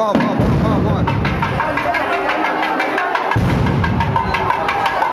palmas.